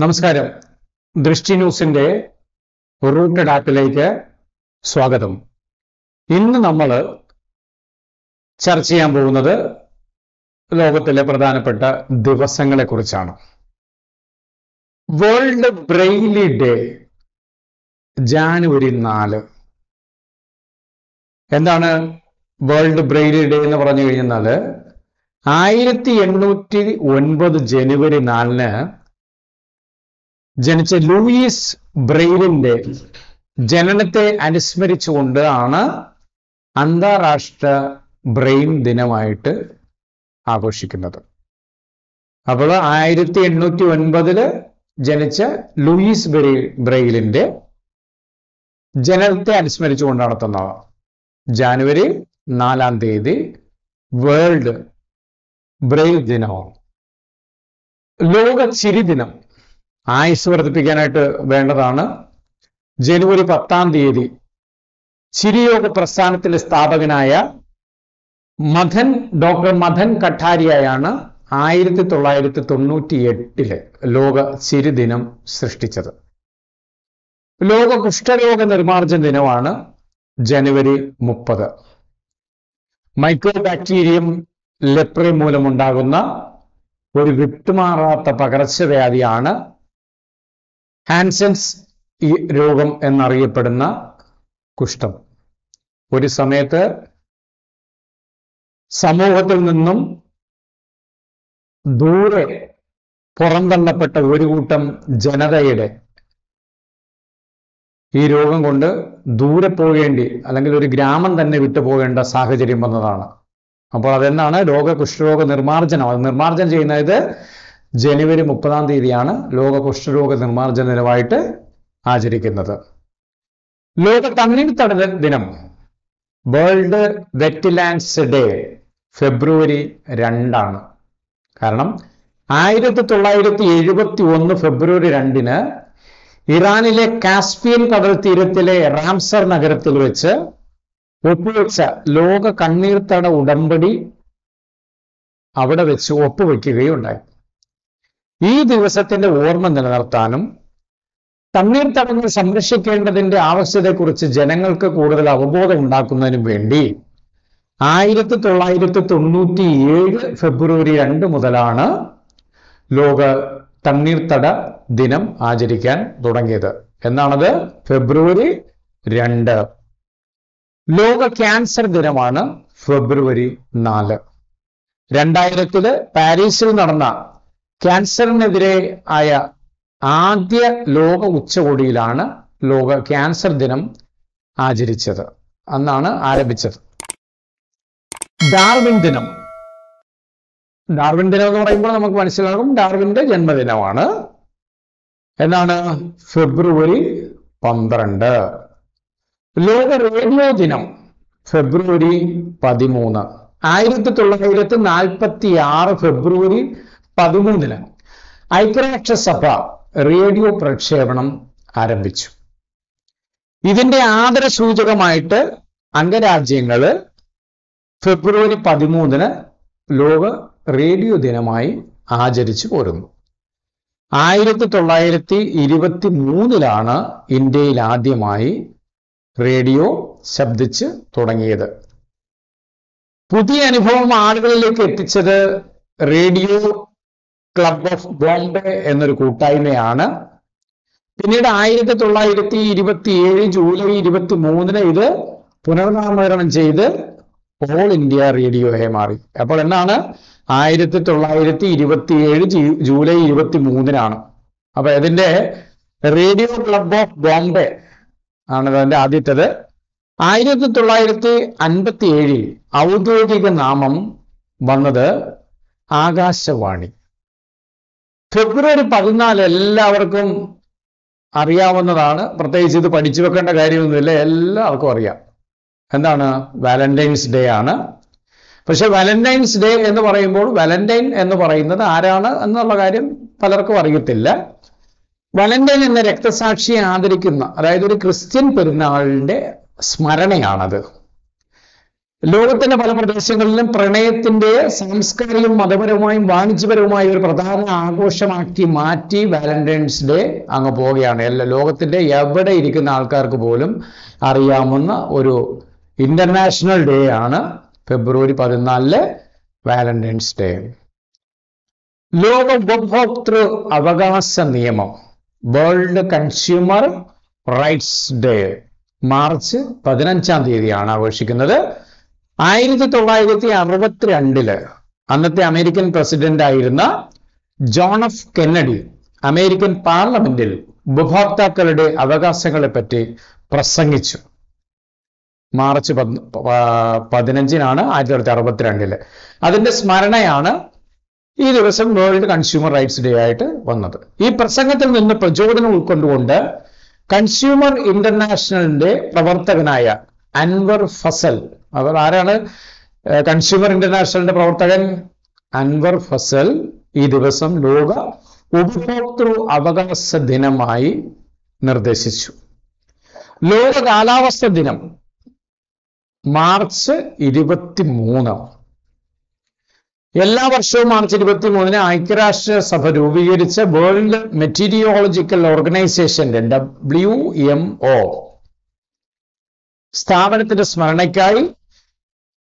നമസ്കാരം. ദൃഷ്ടി ന്യൂസിന്റെ റൂട്ടഡ് ആപ്പിലേക്ക് സ്വാഗതം. ഇന്ന് നമ്മൾ ചർച്ച ചെയ്യാൻ പോകുന്നത് ലോകത്തിലെ പ്രധാനപ്പെട്ട ദിവസങ്ങളെ കുറിച്ചാണ്. വേൾഡ് ബ്രെയിലി ഡേ ജാനുവരി നാല്. എന്താണ് വേൾഡ് ബ്രെയിലി ഡേ എന്ന് പറഞ്ഞു കഴിഞ്ഞാൽ ആയിരത്തി എണ്ണൂറ്റി ഒൻപത് ജനുവരി നാലിന് ജനിച്ച ലൂയിസ് ബ്രെയിലിന്റെ ജനനത്തെ അനുസ്മരിച്ചുകൊണ്ട് ആണ് അന്താരാഷ്ട്ര ബ്രെയിൻ ദിനമായിട്ട് ആഘോഷിക്കുന്നത്. അപ്പോൾ ആയിരത്തി എണ്ണൂറ്റി ഒൻപതിൽ ജനിച്ച ലൂയിസ് ബ്രെയിൽ ബ്രെയിലിന്റെ ജനനത്തെ അനുസ്മരിച്ചുകൊണ്ട് നടത്തുന്ന ജാനുവരി നാലാം തീയതി വേൾഡ് ബ്രെയിൽ ദിനമാണ്. ലോക ചിരി ദിനം. ആയുസ് വർദ്ധിപ്പിക്കാനായിട്ട് വേണ്ടതാണ്. ജനുവരി പത്താം തീയതി ചിരിയോഗ പ്രസ്ഥാനത്തിലെ സ്ഥാപകനായ മഥൻ ഡോക്ടർ മഥൻ കഠാരിയായാണ് ആയിരത്തി തൊള്ളായിരത്തി തൊണ്ണൂറ്റി എട്ടിൽ ലോക ചിരി ദിനം സൃഷ്ടിച്ചത്. ലോക കുഷ്ഠരോഗ നിർമ്മാർജന ദിനമാണ് ജനുവരി മുപ്പത്. മൈക്രോ ബാക്ടീരിയം ലെപ്രി മൂലമുണ്ടാകുന്ന ഒരു വിട്ടുമാറാത്ത പകർച്ചവ്യാധിയാണ് ഹാൻസൻസ് ഈ രോഗം എന്നറിയപ്പെടുന്ന കുഷ്ഠം. ഒരു സമയത്ത് സമൂഹത്തിൽ നിന്നും ദൂരെ പുറന്തള്ളപ്പെട്ട ഒരു കൂട്ടം ജനതയുടെ ഈ രോഗം കൊണ്ട് ദൂരെ പോകേണ്ടി അല്ലെങ്കിൽ ഒരു ഗ്രാമം തന്നെ വിട്ടുപോകേണ്ട സാഹചര്യം വന്നതാണ്. അപ്പോൾ അതെന്നാണ് രോഗ കുഷ്ഠരോഗ നിർമ്മാർജനം അത് നിർമ്മാർജനം ചെയ്യുന്നത് ജനുവരി മുപ്പതാം തീയതിയാണ് ലോക കുഷ്ഠരോഗ നിർമ്മാർജന ദിനമായിട്ട് ആചരിക്കുന്നത്. ലോക തണ്ണീർത്തട ദിനം. വേൾഡ് വെറ്റ്ലാൻഡ്സ് ഡേ ഫെബ്രുവരി രണ്ടാണ്. കാരണം ആയിരത്തി തൊള്ളായിരത്തി എഴുപത്തി ഒന്ന് ഫെബ്രുവരി രണ്ടിന് ഇറാനിലെ കാസ്പിയൻ കടൽ തീരത്തിലെ റാംസർ നഗരത്തിൽ വെച്ച് ഒപ്പുവെച്ച ലോക കണ്ണീർത്തട ഉടമ്പടി അവിടെ വെച്ച് ഒപ്പുവെക്കുകയുണ്ടായി. ഈ ദിവസത്തിന്റെ ഓർമ്മ നിലനിർത്താനും തണ്ണീർത്തടങ്ങൾ സംരക്ഷിക്കേണ്ടതിന്റെ ആവശ്യത്തെക്കുറിച്ച് ജനങ്ങൾക്ക് കൂടുതൽ അവബോധം ഉണ്ടാക്കുന്നതിനും വേണ്ടി ആയിരത്തി തൊള്ളായിരത്തി തൊണ്ണൂറ്റി ഏഴ് ഫെബ്രുവരി രണ്ട് മുതലാണ് ലോക തണ്ണീർത്തട ദിനം ആചരിക്കാൻ തുടങ്ങിയത്. എന്നാണത്? ഫെബ്രുവരി രണ്ട്. ലോക ക്യാൻസർ ദിനമാണ് ഫെബ്രുവരി നാല്. രണ്ടായിരത്തിൽ പാരീസിൽ നടന്ന ക്യാൻസറിനെതിരെ ആയ ആദ്യ ലോക ഉച്ചകോടിയിലാണ് ലോക ക്യാൻസർ ദിനം ആചരിച്ചത്. അന്നാണ് ആരംഭിച്ചത്. ഡാർവിൻ ദിനം. ഡാർവിൻ ദിനം എന്ന് പറയുമ്പോൾ നമുക്ക് മനസ്സിലാകും ഡാർവിന്റെ ജന്മദിനമാണ്. എന്നാണ് ഫെബ്രുവരി പന്ത്രണ്ട്. ലോക റേഡിയോ ദിനം ഫെബ്രുവരി പതിമൂന്ന്. ആയിരത്തി തൊള്ളായിരത്തി നാൽപ്പത്തി ആറ് ഫെബ്രുവരി പതിമൂന്നിന് ഐക്യരാഷ്ട്രസഭ റേഡിയോ പ്രക്ഷേപണം ആരംഭിച്ചു. ഇതിന്റെ ആദര ആദരസൂചകമായിട്ട് അംഗരാജ്യങ്ങൾ ഫെബ്രുവരി പതിമൂന്നിന് ലോക റേഡിയോ ദിനമായി ആചരിച്ചു പോരുന്നു. ആയിരത്തി തൊള്ളായിരത്തി ഇരുപത്തി മൂന്നിലാണ് ഇന്ത്യയിൽ ആദ്യമായി റേഡിയോ ശബ്ദിച്ച് തുടങ്ങിയത്. പുതിയ അനുഭവം ആളുകളിലേക്ക് എത്തിച്ചത് റേഡിയോ ക്ലബ് ഓഫ് ബോംബെ എന്നൊരു കൂട്ടായ്മയാണ്. പിന്നീട് ആയിരത്തി തൊള്ളായിരത്തി ഇരുപത്തി ഏഴ് ജൂലൈ ഇരുപത്തി മൂന്നിന് ഇത് പുനർനാമകരണം ചെയ്ത് ഓൾ ഇന്ത്യ റേഡിയോ ആയി മാറി. അപ്പോൾ എന്നാണ്? ആയിരത്തി തൊള്ളായിരത്തി ഇരുപത്തി ഏഴ് ജൂലൈ ഇരുപത്തി മൂന്നിനാണ് അപ്പൊ ഇതിന്റെ റേഡിയോ ക്ലബ് ഓഫ് ബോംബെ ആണ് അതിന്റെ ആദ്യത്തേത്. ആയിരത്തി തൊള്ളായിരത്തി അൻപത്തി ഏഴിൽ ഔദ്യോഗിക നാമം വന്നത് ആകാശവാണി. ഫെബ്രുവരി പതിനാല് എല്ലാവർക്കും അറിയാവുന്നതാണ്. പ്രത്യേകിച്ച് ഇത് പഠിച്ചു വെക്കേണ്ട കാര്യമൊന്നുമില്ല. എല്ലാവർക്കും അറിയാം. എന്താണ്? വാലന്റൈൻസ് ഡേ ആണ്. പക്ഷെ വാലന്റൈൻസ് ഡേ എന്ന് പറയുമ്പോൾ വാലന്റൈൻ എന്ന് പറയുന്നത് ആരാണ് എന്നുള്ള കാര്യം പലർക്കും അറിയത്തില്ല. വാലന്റൈൻ എന്ന രക്തസാക്ഷിയെ ആദരിക്കുന്ന അതായത് ഒരു ക്രിസ്ത്യൻ പെരുന്നാളിന്റെ സ്മരണയാണത്. ലോകത്തിന്റെ പല പ്രദേശങ്ങളിലും പ്രണയത്തിന്റെ സാംസ്കാരികവും മതപരവുമായും വാണിജ്യപരവുമായ ഒരു പ്രധാന ആഘോഷമാക്കി മാറ്റി വാലന്റൈൻസ് ഡേ അങ്ങ് പോവുകയാണ്. എല്ലാ ലോകത്തിന്റെ എവിടെ ഇരിക്കുന്ന ആൾക്കാർക്ക് പോലും അറിയാവുന്ന ഒരു ഇന്റർനാഷണൽ ഡേ ആണ് ഫെബ്രുവരി പതിനാലിൽ വാലന്റൈൻസ് ഡേ. ലോക ഉപഭോക്തൃ അവകാശ നിയമം world consumer rights day March പതിനഞ്ചാം തീയതിയാണ് ആഘോഷിക്കുന്നത്. ആയിരത്തി തൊള്ളായിരത്തി അറുപത്തിരണ്ടിൽ അന്നത്തെ അമേരിക്കൻ പ്രസിഡന്റ് ആയിരുന്ന ജോൺ എഫ് കെന്നഡി അമേരിക്കൻ പാർലമെന്റിൽ ഉപഭോക്താക്കളുടെ അവകാശങ്ങളെ പറ്റി പ്രസംഗിച്ചു. മാർച്ച് പത്- പതിനഞ്ചിനാണ് ആയിരത്തി തൊള്ളായിരത്തി അറുപത്തിരണ്ടിൽ അതിന്റെ സ്മരണയാണ് ഈ ദിവസം വേൾഡ് കൺസ്യൂമർ റൈറ്റ്സ് ഡേ ആയിട്ട് വന്നത്. ഈ പ്രസംഗത്തിൽ നിന്ന് പ്രചോദനം ഉൾക്കൊണ്ടുകൊണ്ട് കൺസ്യൂമർ ഇന്റർനാഷണലിന്റെ പ്രവർത്തകനായ അൻവർ ഫസൽ. അവർ ആരാണ്? കൺസ്യൂമർ ഇന്റർനാഷണലിന്റെ പ്രവർത്തകൻ അൻവർ ഫസൽ ഈ ദിവസം ലോക ഉപഭോക്തൃ അവകാശ ദിനമായി നിർദ്ദേശിച്ചു. ലോക കാലാവസ്ഥ ദിനം മാർച്ച് ഇരുപത്തി മൂന്ന് എല്ലാ വർഷവും മാർച്ച് ഇരുപത്തി മൂന്നിന് ഐക്യരാഷ്ട്ര സഭ രൂപീകരിച്ച വേൾഡ് മെറ്റീരിയോളജിക്കൽ ഓർഗനൈസേഷന്റെ ഡബ്ല്യു എം ഒ സ്ഥാപനത്തിന്റെ സ്മരണയ്ക്കായി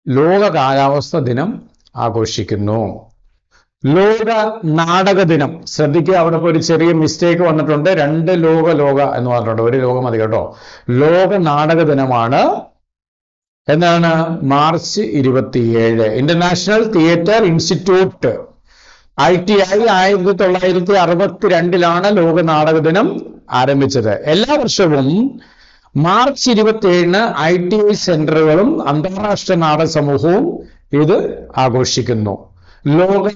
ലോക കാലാവസ്ഥ ദിനം ആഘോഷിക്കുന്നു. ലോക നാടക ദിനം. ശ്രദ്ധിക്കുക അവിടെ ഇപ്പോൾ ഒരു ചെറിയ മിസ്റ്റേക്ക് വന്നിട്ടുണ്ട്. രണ്ട് ലോക ലോക എന്ന് പറഞ്ഞിട്ടുണ്ട്. ഒരു ലോകം മതി കേട്ടോ. ലോക നാടക ദിനമാണ്. എന്നാണ് മാർച്ച് ഇരുപത്തിയേഴ്. International theatre institute I T I ആയിരത്തി തൊള്ളായിരത്തി അറുപത്തിരണ്ടിലാണ് ലോക നാടക ദിനം ആരംഭിച്ചത്. എല്ലാ വർഷവും മാർച്ച് ഇരുപത്തി ഏഴിന് ഐ ടി ഐ സെന്ററുകളും അന്താരാഷ്ട്ര നാടക സമൂഹവും ഇത് ആഘോഷിക്കുന്നു. ലോക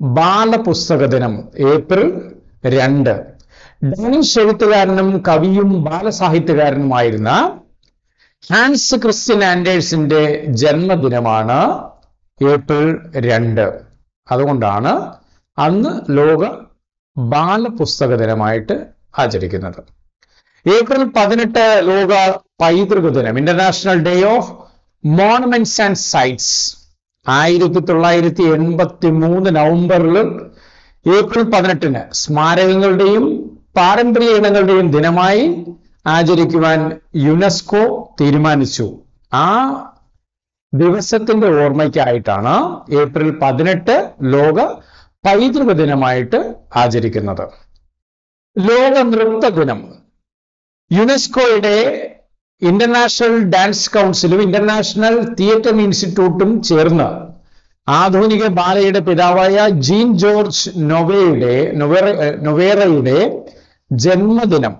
ബാലപുസ്തക ദിനം ഏപ്രിൽ രണ്ട്. ഡാനിഷ് എഴുത്തുകാരനും കവിയും ബാലസാഹിത്യകാരനുമായിരുന്ന ഹാൻസ് ക്രിസ്ത്യൻ ആൻഡേഴ്സിന്റെ ജന്മദിനമാണ് ഏപ്രിൽ രണ്ട്. അതുകൊണ്ടാണ് അന്ന് ലോക ബാലപുസ്തക ദിനമായിട്ട് ആചരിക്കുന്നത്. ഏപ്രിൽ പതിനെട്ട് ലോക പൈതൃക ദിനം international day of monuments and sites ആയിരത്തി തൊള്ളായിരത്തി എൺപത്തി മൂന്ന് നവംബറിൽ ഏപ്രിൽ പതിനെട്ടിന് സ്മാരകങ്ങളുടെയും പാരമ്പര്യ ഇടങ്ങളുടെയും ദിനമായി ആചരിക്കുവാൻ യുനെസ്കോ തീരുമാനിച്ചു. ആ ദിവസത്തിന്റെ ഓർമ്മയ്ക്കായിട്ടാണ് ഏപ്രിൽ പതിനെട്ട് ലോക പൈതൃക ദിനമായിട്ട് ആചരിക്കുന്നത്. ലോക നൃത്ത ദിനം. യുനെസ്കോയുടെ ഇന്റർനാഷണൽ ഡാൻസ് കൗൺസിലും ഇന്റർനാഷണൽ തിയേറ്റർ ഇൻസ്റ്റിറ്റ്യൂട്ടും ചേർന്ന് ആധുനിക ബാലയുടെ പിതാവായ ജീൻ ജോർജ് നൊവേയുടെ നൊവേറ നൊവേറയുടെ ജന്മദിനം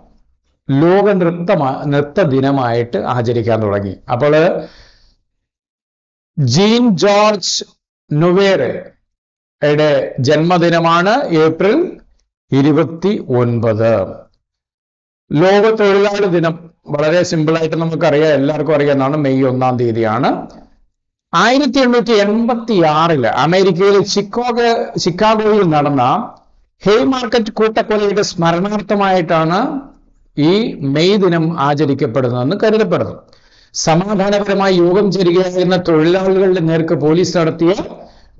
ലോക നൃത്ത നൃത്ത ദിനമായിട്ട് ആചരിക്കാൻ തുടങ്ങി. അപ്പോൾ ജീൻ ജോർജ് നൊവേറയുടെ ജന്മദിനമാണ് ഏപ്രിൽ ഇരുപത്തി ഒൻപത്. ലോക തൊഴിലാളി ദിനം വളരെ സിമ്പിളായിട്ട് നമുക്കറിയാം എല്ലാവർക്കും അറിയാവുന്നതാണ് മെയ് ഒന്നാം തീയതിയാണ്. ആയിരത്തി എണ്ണൂറ്റി എൺപത്തി ആറിൽ അമേരിക്കയിലെ ചിക്കോഗോ ചിക്കാഗോയിൽ നടന്ന ഹേ മാർക്കറ്റ് കൂട്ടക്കൊലയുടെ സ്മരണാർത്ഥമായിട്ടാണ് ഈ മെയ് ദിനം ആചരിക്കപ്പെടുന്നതെന്ന് കരുതപ്പെടുന്നു. സമാധാനപരമായി യോഗം ചേരുകയായിരുന്ന തൊഴിലാളികളുടെ നേർക്ക് പോലീസ് നടത്തിയ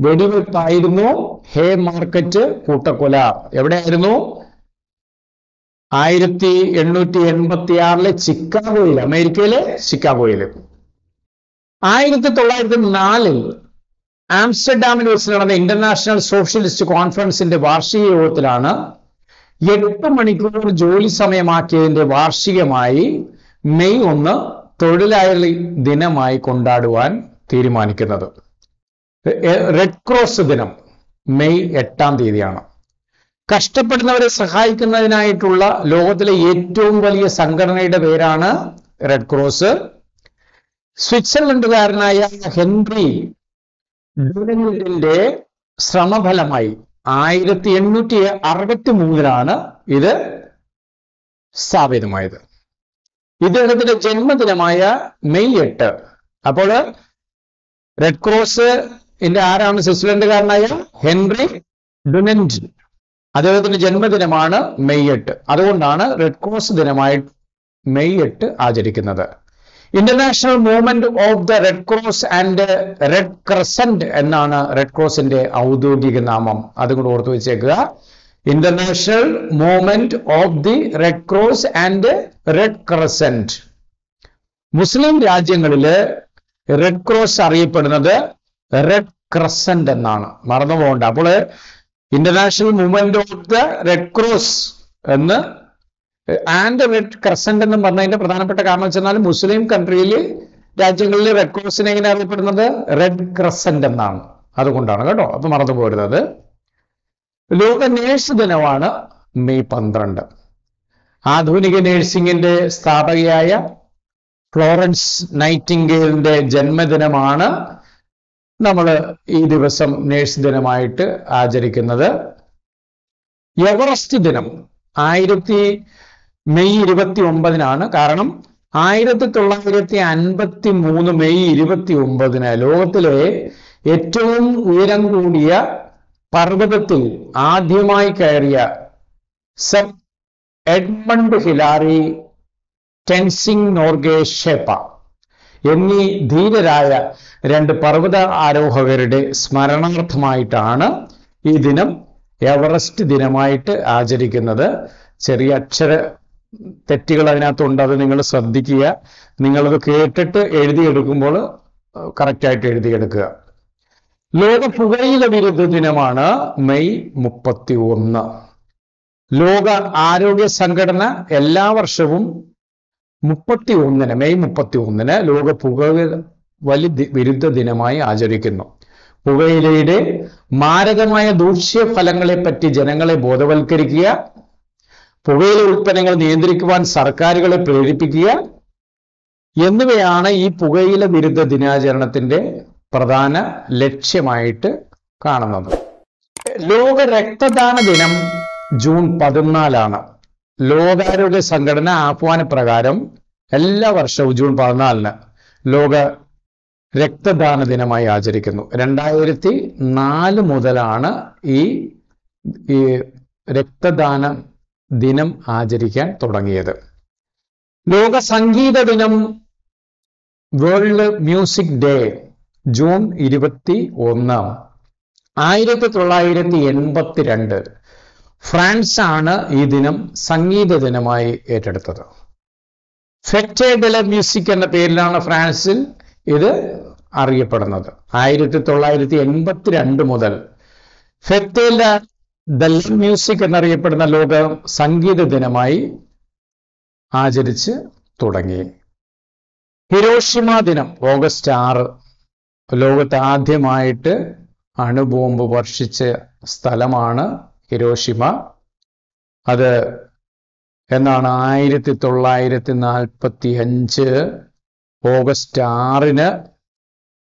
വെടിവെപ്പായിരുന്നു ഹേ മാർക്കറ്റ് കൂട്ടക്കൊല. എവിടെയായിരുന്നു? ആയിരത്തി എണ്ണൂറ്റി എൺപത്തി ആറിലെ ചിക്കാഗോയിൽ അമേരിക്കയിലെ ചിക്കാഗോയിൽ. ആയിരത്തി തൊള്ളായിരത്തി നാലിൽ ആംസ്റ്റർഡാമിൽ വെച്ച് നടന്ന ഇന്റർനാഷണൽ സോഷ്യലിസ്റ്റ് കോൺഫറൻസിന്റെ വാർഷിക യോഗത്തിലാണ് എട്ട് മണിക്കൂർ ജോലി സമയമാക്കിയതിന്റെ വാർഷികമായി മെയ് ഒന്ന് തൊഴിലാളി ദിനമായി കൊണ്ടാടുവാൻ തീരുമാനിക്കുന്നത്. റെഡ് ക്രോസ് ദിനം മെയ് എട്ടാം തീയതിയാണ്. കഷ്ടപ്പെടുന്നവരെ സഹായിക്കുന്നതിനായിട്ടുള്ള ലോകത്തിലെ ഏറ്റവും വലിയ സംഘടനയുടെ പേരാണ് റെഡ് ക്രോസ്. സ്വിറ്റ്സർലൻഡുകാരനായ ഹെൻറി ഡുലൻഡിന്റെ ശ്രമഫലമായി ആയിരത്തി എണ്ണൂറ്റി അറുപത്തി മൂന്നിലാണ് ഇത് സ്ഥാപിതമായത്. ഇദ്ദേഹത്തിന്റെ ജന്മദിനമായ മെയ് എട്ട്. അപ്പോൾ റെഡ് ക്രോസ് ആരാണ്? സ്വിറ്റ്സർലൻഡുകാരനായ ഹെൻറി ഡുനൻഡ് അദ്ദേഹത്തിന്റെ ജന്മദിനമാണ് മെയ് എട്ട്. അതുകൊണ്ടാണ് റെഡ് ക്രോസ് ദിനമായി മെയ് എട്ട് ആചരിക്കുന്നത്. International Movement of the Red Cross and Red Crescent എന്നാണ് റെഡ് ക്രോസിന്റെ ഔദ്യോഗിക നാമം. അതും കൂടെ ഓർത്തു വെച്ചേക്കുക. International Movement of the Red Cross and Red Crescent മുസ്ലിം രാജ്യങ്ങളിൽ റെഡ് ക്രോസ് അറിയപ്പെടുന്നത് റെഡ് ക്രസന്റ് എന്നാണ്. മറന്നു പോകണ്ട അപ്പോൾ International Movement of the Red Cross എന്ന് ആൻഡ് റെഡ് ക്രസന്റ് എന്ന് പറഞ്ഞതിന്റെ പ്രധാനപ്പെട്ട കാരണം വെച്ചാൽ മുസ്ലിം കൺട്രിയിൽ രാജ്യങ്ങളിൽ റെഡ് ക്രോസിനെ എങ്ങനെ അറിയപ്പെടുന്നത്? റെഡ് ക്രസന്റ് എന്നാണ്. അതുകൊണ്ടാണ് കേട്ടോ. അപ്പൊ മറന്നു പോരുന്നത് ലോക നേഴ്സ് ദിനമാണ് മെയ് പന്ത്രണ്ട്. ആധുനിക നേഴ്സിംഗിന്റെ സ്ഥാപകയായ ഫ്ലോറൻസ് നൈറ്റിംഗേലിന്റെ ജന്മദിനമാണ് നമ്മൾ ഈ ദിവസം നേഴ്സ് ദിനമായിട്ട് ആചരിക്കുന്നത് എവറസ്റ്റ് ദിനം. ആയിരത്തി മെയ് ഇരുപത്തി ഒമ്പതിനാണ് കാരണം ആയിരത്തി തൊള്ളായിരത്തി അൻപത്തി മൂന്ന് മെയ് ഇരുപത്തി ഒമ്പതിന് ലോകത്തിലെ ഏറ്റവും ഉയരം കൂടിയ പർവതത്തിൽ ആദ്യമായി കയറിയ sir Edmund Hillary Tenzing Norgay Sherpa എന്നീ ധീരരായ രണ്ട് പർവത ആരോഹകരുടെ സ്മരണാർത്ഥമായിട്ടാണ് ഈ ദിനം എവറസ്റ്റ് ദിനമായിട്ട് ആചരിക്കുന്നത്. ചെറിയ അക്ഷര തെറ്റുകൾ അതിനകത്തുണ്ട് അത് നിങ്ങൾ ശ്രദ്ധിക്കുക. നിങ്ങളത് കേട്ടിട്ട് എഴുതിയെടുക്കുമ്പോൾ കറക്റ്റായിട്ട് എഴുതിയെടുക്കുക. ലോക പുകയില വിരുദ്ധ ദിനമാണ് മെയ് മുപ്പത്തി ഒന്ന് ലോക ആരോഗ്യ സംഘടന എല്ലാ വർഷവും മുപ്പത്തി ഒന്നിന് മെയ് മുപ്പത്തി ഒന്നിന് ലോക പുകയില വലി വിരുദ്ധ ദിനമായി ആചരിക്കുന്നു. പുകയിലയുടെ മാരകമായ ദൂഷ്യഫലങ്ങളെ പറ്റി ജനങ്ങളെ ബോധവൽക്കരിക്കുക പുകയില ഉൽപ്പന്നങ്ങൾ നിയന്ത്രിക്കുവാൻ സർക്കാരുകളെ പ്രേരിപ്പിക്കുക എന്നിവയാണ് ഈ പുകയില വിരുദ്ധ ദിനാചരണത്തിന്റെ പ്രധാന ലക്ഷ്യമായിട്ട് കാണുന്നത്. ലോക രക്തദാന ദിനം ജൂൺ പതിനാലാണ്. ലോകാരോഗ്യ സംഘടന ആഹ്വാന പ്രകാരം എല്ലാ വർഷവും ജൂൺ പതിനാലിന് ലോക രക്തദാന ദിനമായി ആചരിക്കുന്നു. രണ്ടായിരത്തി നാല് മുതലാണ് ഈ ഈ രക്തദാന ദിനം ആചരിക്കാൻ തുടങ്ങിയത്. ലോക സംഗീത ദിനം വേൾഡ് മ്യൂസിക് ഡേ ജൂൺ ഇരുപത്തി ഒന്ന്. ആയിരത്തി തൊള്ളായിരത്തി എൺപത്തിരണ്ട്. ഫ്രാൻസ് ആണ് ഈ ദിനം സംഗീത ദിനമായി ഏറ്റെടുത്തത്. ഫെറ്റെ ഡെല മ്യൂസിക് എന്ന പേരിലാണ് ഫ്രാൻസിൽ ഇത് അറിയപ്പെടുന്നത്. ആയിരത്തി തൊള്ളായിരത്തി എൺപത്തിരണ്ട് മുതൽ ഫെറ്റേല ദൽ മ്യൂസിക് എന്നറിയപ്പെടുന്ന ലോക സംഗീത ദിനമായി ആചരിച്ച് തുടങ്ങി. ഹിരോഷിമ ദിനം ഓഗസ്റ്റ് ആറ്. ലോകത്ത് ആദ്യമായിട്ട് അണുബോംബ് വർഷിച്ച സ്ഥലമാണ് ഹിരോഷിമ. അത് എന്നാണ് ആയിരത്തി തൊള്ളായിരത്തി നാൽപ്പത്തി അഞ്ച് ഓഗസ്റ്റ് ആറിന്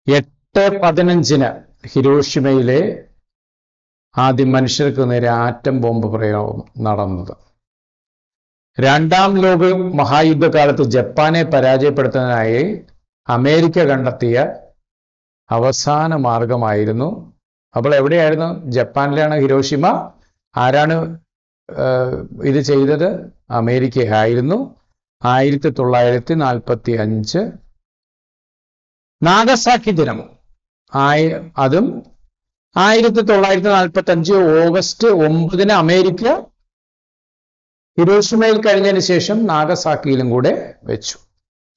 എട്ട് പതിനഞ്ചിന് ഹിരോഷിമയിലെ ആദ്യം മനുഷ്യർക്ക് നേരെ ആറ്റം ബോംബ് പ്രയോഗം നടന്നത്. രണ്ടാം ലോക മഹായുദ്ധകാലത്ത് ജപ്പാനെ പരാജയപ്പെടുത്തുന്നതിനായി അമേരിക്ക കണ്ടെത്തിയ അവസാന മാർഗമായിരുന്നു. അപ്പോൾ എവിടെയായിരുന്നു? ജപ്പാനിലാണ് ഹിരോഷിമ. ആരാണ് ഇത് ചെയ്തത്? അമേരിക്ക ആയിരുന്നു ആയിരത്തി തൊള്ളായിരത്തി നാൽപ്പത്തി അഞ്ച് നാഗസാക്കി ദിനം ആയി അതും ആയിരത്തി തൊള്ളായിരത്തി നാൽപ്പത്തി അഞ്ച് ഓഗസ്റ്റ് ഒമ്പതിന് അമേരിക്ക ഹിരോഷിമയിൽ കഴിഞ്ഞതിന് ശേഷം നാഗസാക്കിയിലും കൂടെ വെച്ചു.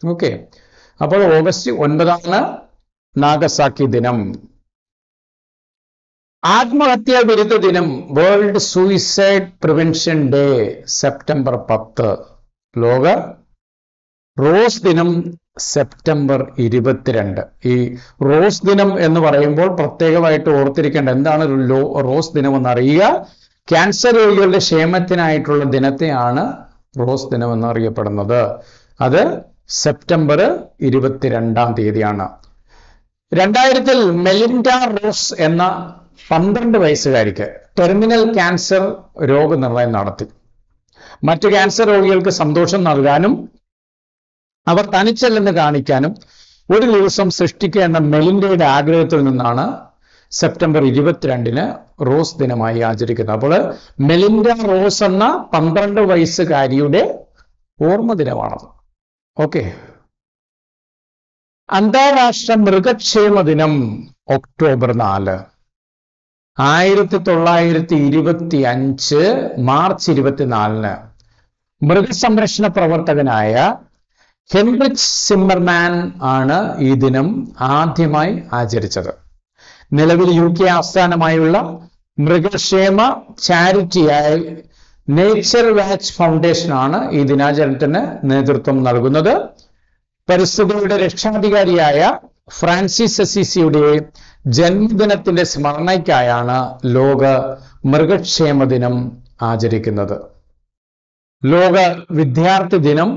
ഓക്കെ. അപ്പോൾ ഓഗസ്റ്റ് ഒൻപതാണ് നാഗസാക്കി ദിനം. ആത്മഹത്യാ വിരുദ്ധ ദിനം World Suicide Prevention Day September പത്ത്. ലോക റോസ് ദിനം സെപ്റ്റംബർ ഇരുപത്തിരണ്ട്. ഈ റോസ് ദിനം എന്ന് പറയുമ്പോൾ പ്രത്യേകമായിട്ട് ഓർത്തിരിക്കേണ്ട എന്താണ് ലോ റോസ് ദിനം എന്ന് അറിയുക? ക്യാൻസർ രോഗികളുടെ ക്ഷേമത്തിനായിട്ടുള്ള ദിനത്തെയാണ് റോസ് ദിനം എന്നറിയപ്പെടുന്നത് അത് സെപ്റ്റംബർ ഇരുപത്തിരണ്ടാം തീയതിയാണ്. രണ്ടായിരത്തിൽ മെലിൻഡ റോസ് എന്ന പന്ത്രണ്ട് വയസ്സുകാരിക്ക് ടെർമിനൽ ക്യാൻസർ രോഗനിർണയം നടത്തി. മറ്റു ക്യാൻസർ രോഗികൾക്ക് സന്തോഷം നൽകാനും അവർ തനിച്ചല്ലെന്ന് കാണിക്കാനും ഒരു ദിവസം സൃഷ്ടിക്കേണ്ട മെലിൻഡയുടെ ആഗ്രഹത്തിൽ നിന്നാണ് സെപ്റ്റംബർ ഇരുപത്തിരണ്ടിന് റോസ് ദിനമായി ആചരിക്കുന്നത്. അപ്പോൾ മെലിൻഡ റോസ് എന്ന പന്ത്രണ്ട് വയസ്സുകാരിയുടെ ഓർമ്മ ദിനമാണത് ഓക്കെ. അന്താരാഷ്ട്ര മൃഗക്ഷേമ ദിനം ഒക്ടോബർ നാല്. ആയിരത്തി തൊള്ളായിരത്തി ഇരുപത്തി അഞ്ച് മാർച്ച് ഇരുപത്തിനാലിന് മൃഗസംരക്ഷണ പ്രവർത്തകനായ ഹെൻറിച്ച് സിമ്മർമാൻ ആണ് ഈ ദിനം ആദ്യമായി ആചരിച്ചത്. നിലവിൽ യു കെ ആസ്ഥാനമായുള്ള മൃഗക്ഷേമ ചാരിറ്റിയായ നേച്ചർ വാച്ച് ഫൗണ്ടേഷൻ ആണ് ഈ ദിനാചരണത്തിന് നേതൃത്വം നൽകുന്നത്. പരിസ്ഥിതിയുടെ രക്ഷാധികാരിയായ ഫ്രാൻസിസ് അസീസിയുടെ ജന്മദിനത്തിന്റെ സ്മരണയ്ക്കായാണ് ലോക മൃഗക്ഷേമ ദിനം ആചരിക്കുന്നത്. ലോക വിദ്യാർത്ഥി ദിനം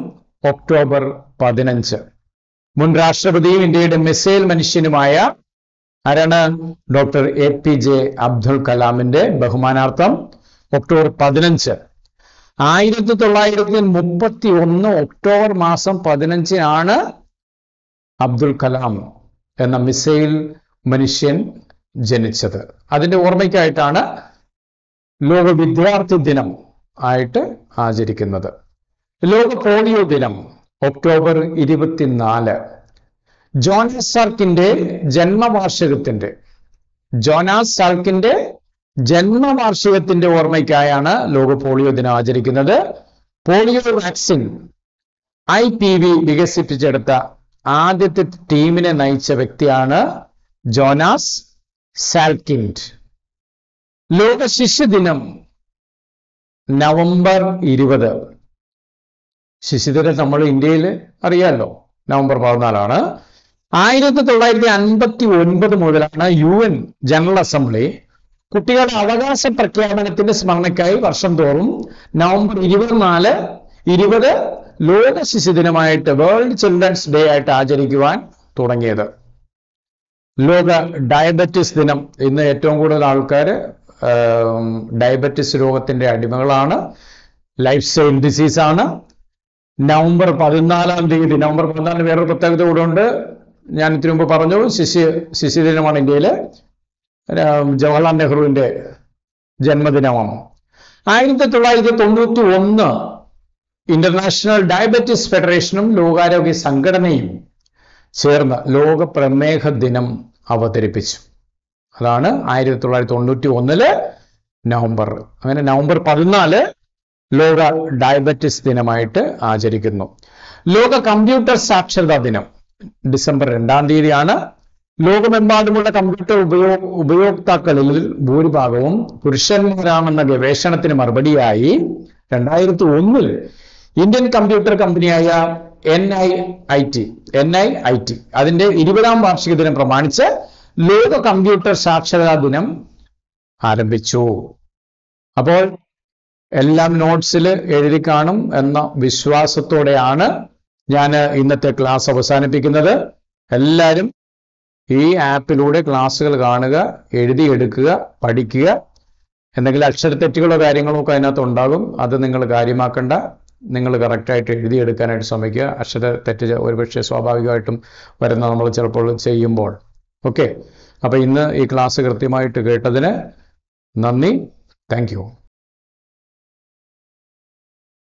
ഒക്ടോബർ പതിനഞ്ച്. മുൻ രാഷ്ട്രപതിയും ഇന്ത്യയുടെ മിസൈൽ മനുഷ്യനുമായ ആരാണ്? Doctor A P J Abdul കലാമിന്റെ ബഹുമാനാർത്ഥം ഒക്ടോബർ പതിനഞ്ച്. ആയിരത്തി തൊള്ളായിരത്തി മുപ്പത്തി ഒന്ന് ഒക്ടോബർ മാസം പതിനഞ്ചിനാണ് അബ്ദുൽ കലാം എന്ന മിസൈൽ മനുഷ്യൻ ജനിച്ചത്. അതിന്റെ ഓർമ്മയ്ക്കായിട്ടാണ് ലോക വിദ്യാർത്ഥി ദിനം ആയിട്ട് ആചരിക്കുന്നത്. ലോക പോളിയോ ദിനം ഒക്ടോബർ ഇരുപത്തിനാല്. ജോനാസ് സാർക്കിന്റെ ജന്മവാർഷികത്തിന്റെ ജോനാസ് സാർക്കിന്റെ ജന്മവാർഷികത്തിന്റെ ഓർമ്മയ്ക്കായാണ് ലോക പോളിയോ ദിനം ആചരിക്കുന്നത്. Polio vaccine I P V വികസിപ്പിച്ചെടുത്ത ആദ്യത്തെ ടീമിനെ നയിച്ച വ്യക്തിയാണ് ജോനാസ് സാൽക്കിൻഡ്. ലോക ശിശുദിനം നവംബർ ഇരുപത്. ശിശുദിനം നമ്മൾ ഇന്ത്യയിൽ അറിയാമല്ലോ നവംബർ പതിനാലാണ്. ആയിരത്തി തൊള്ളായിരത്തി അൻപത്തി ഒൻപത് മുതലാണ് യു എൻ ജനറൽ അസംബ്ലി കുട്ടികളുടെ അവകാശ പ്രഖ്യാപനത്തിന്റെ സ്മരണയ്ക്കായി വർഷം തോറും നവംബർ ഇരുപത്തിനാല് ഇരുപത് ലോക ശിശുദിനമായിട്ട് വേൾഡ് ചിൽഡ്രൻസ് ഡേ ആയിട്ട് ആചരിക്കുവാൻ തുടങ്ങിയത്. ലോക ഡയബറ്റിസ് ദിനം ഇന്ന് ഏറ്റവും കൂടുതൽ ആൾക്കാർ ഡയബറ്റിസ് രോഗത്തിന്റെ അടിമകളാണ്. ലൈഫ് സ്റ്റൈൽ ഡിസീസാണ് നവംബർ പതിനാലാം തീയതി നവംബർ പതിനാലിന് വേറൊരു പ്രത്യേകത കൂടെ ഉണ്ട്. ഞാൻ ഇത്തിരി മുമ്പ് പറഞ്ഞു ശിശു ശിശുദിനമാണ് ഇന്ത്യയിൽ ജവഹർലാൽ നെഹ്റുവിന്റെ ജന്മദിനമാണ്. ആയിരത്തി തൊള്ളായിരത്തി തൊണ്ണൂറ്റി ഒന്ന് ഇന്റർനാഷണൽ ഡയബറ്റിസ് ഫെഡറേഷനും ലോകാരോഗ്യ സംഘടനയും ചേർന്ന് ലോക പ്രമേഹ ദിനം അവതരിപ്പിച്ചു. അതാണ് ആയിരത്തി തൊള്ളായിരത്തി തൊണ്ണൂറ്റി ഒന്നിൽ നവംബർ. അങ്ങനെ നവംബർ പതിനാല് ലോക ഡയബറ്റിസ് ദിനമായിട്ട് ആചരിക്കുന്നു. ലോക കമ്പ്യൂട്ടർ സാക്ഷരതാ ദിനം. ഡിസംബർ രണ്ടാം തീയതിയാണ്. ലോകമെമ്പാടുമുള്ള കമ്പ്യൂട്ടർ ഉപയോഗ ഉപയോക്താക്കളിൽ ഭൂരിഭാഗവും പുരുഷന്മാരാണെന്ന ഗവേഷണത്തിന് മറുപടിയായി രണ്ടായിരത്തി ഒന്നിൽ ഇന്ത്യൻ കമ്പ്യൂട്ടർ കമ്പനിയായ N I I T N I I T അതിന്റെ ഇരുപതാം വാർഷിക ദിനം പ്രമാണിച്ച് ലോക കമ്പ്യൂട്ടർ സാക്ഷരതാ ദിനം ആരംഭിച്ചു. അപ്പോൾ എല്ലാം നോട്ട്സിൽ എഴുതി കാണും എന്ന വിശ്വാസത്തോടെയാണ് ഞാൻ ഇന്നത്തെ ക്ലാസ് അവസാനിപ്പിക്കുന്നത്. എല്ലാവരും ഈ ആപ്പിലൂടെ ക്ലാസ്സുകൾ കാണുക എഴുതിയെടുക്കുക പഠിക്കുക. എന്തെങ്കിലും അക്ഷരത്തെറ്റുകളോ കാര്യങ്ങളോ ഒക്കെ അതിനകത്ത് ഉണ്ടാകും. അത് നിങ്ങൾ കാര്യമാക്കേണ്ട. നിങ്ങൾ കറക്റ്റായിട്ട് എഴുതിയെടുക്കാനായിട്ട് ശ്രമിക്കുക. അക്ഷര തെറ്റ് ഒരുപക്ഷെ സ്വാഭാവികമായിട്ടും വരുന്ന നമ്മൾ ചിലപ്പോൾ ചെയ്യുമ്പോൾ. ഓക്കെ അപ്പോൾ ഇന്ന് ഈ ക്ലാസ് കൃത്യമായിട്ട് കേട്ടതിന് നന്ദി. താങ്ക്